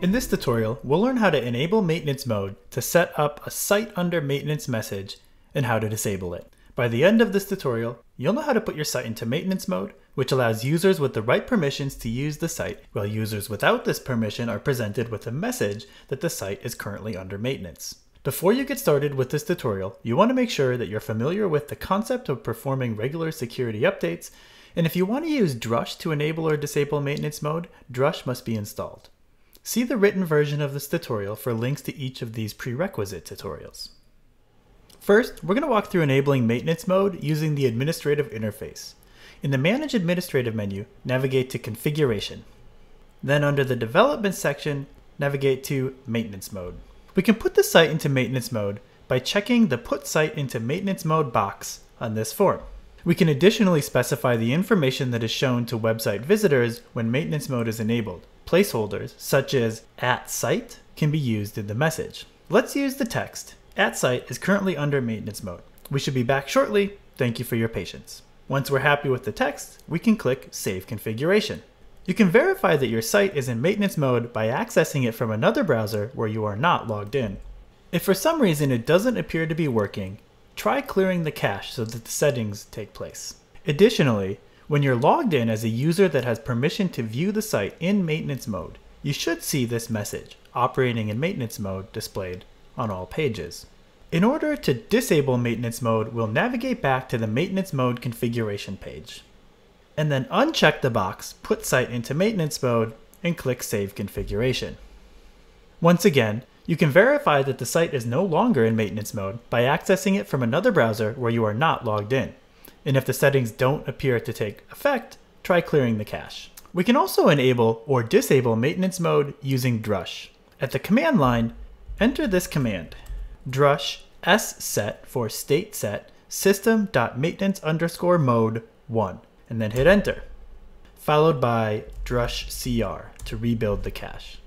In this tutorial, we'll learn how to enable maintenance mode to set up a site under maintenance message and how to disable it. By the end of this tutorial, you'll know how to put your site into maintenance mode, which allows users with the right permissions to use the site, while users without this permission are presented with a message that the site is currently under maintenance. Before you get started with this tutorial, you want to make sure that you're familiar with the concept of performing regular security updates, and if you want to use Drush to enable or disable maintenance mode, Drush must be installed. See the written version of this tutorial for links to each of these prerequisite tutorials. First, we're going to walk through enabling maintenance mode using the administrative interface. In the Manage Administrative menu, navigate to Configuration. Then under the Development section, navigate to Maintenance Mode. We can put the site into maintenance mode by checking the Put Site into Maintenance Mode box on this form. We can additionally specify the information that is shown to website visitors when maintenance mode is enabled. Placeholders, such as at site, can be used in the message. Let's use the text at site is currently under maintenance mode. We should be back shortly. Thank you for your patience. Once we're happy with the text, we can click Save Configuration. You can verify that your site is in maintenance mode by accessing it from another browser where you are not logged in. If for some reason it doesn't appear to be working, try clearing the cache so that the settings take place. Additionally, when you're logged in as a user that has permission to view the site in maintenance mode, you should see this message, operating in maintenance mode, displayed on all pages. In order to disable maintenance mode, we'll navigate back to the maintenance mode configuration page. And then uncheck the box, put site into maintenance mode, and click Save Configuration. Once again, you can verify that the site is no longer in maintenance mode by accessing it from another browser where you are not logged in. And if the settings don't appear to take effect, try clearing the cache. We can also enable or disable maintenance mode using Drush. At the command line, Enter this command, drush sset for state set system.maintenance underscore mode 1, and then hit enter, followed by drush cr to rebuild the cache.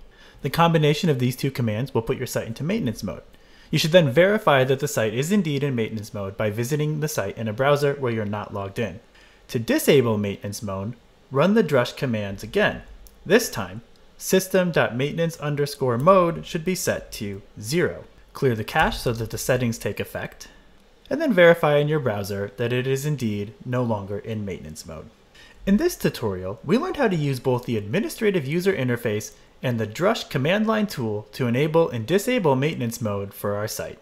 The combination of these two commands will put your site into maintenance mode. You should then verify that the site is indeed in maintenance mode by visiting the site in a browser where you're not logged in. To disable maintenance mode, run the drush commands again. This time, system.maintenance underscore mode should be set to 0. Clear the cache so that the settings take effect, and then verify in your browser that it is indeed no longer in maintenance mode. In this tutorial, we learned how to use both the administrative user interface and the Drush command line tool to enable and disable maintenance mode for our site.